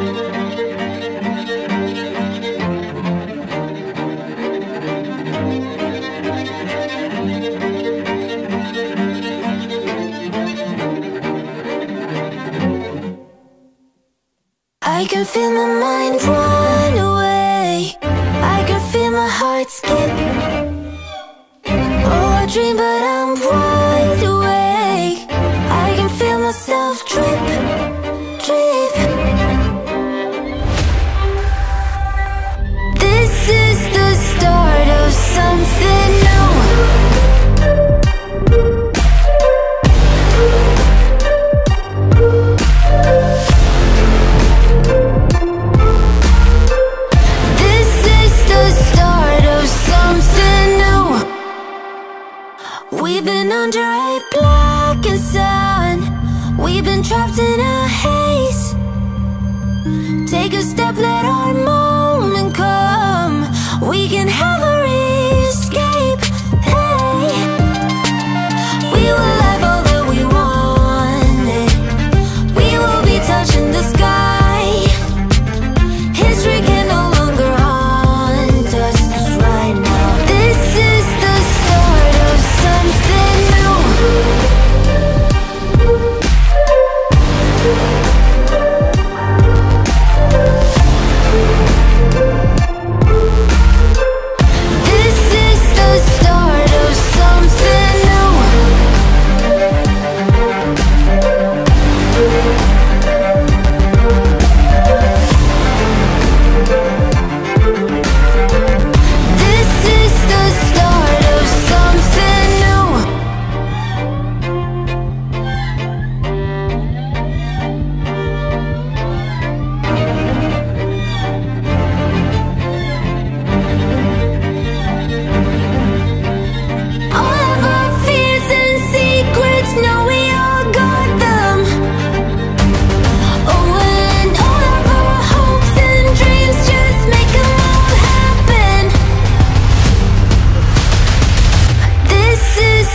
I can feel my mind run away. I can feel my heart skip. Oh, I dream, but I'm wide under a blackened sun. We've been trapped in a haze. Take a step,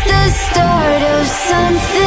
the start of something.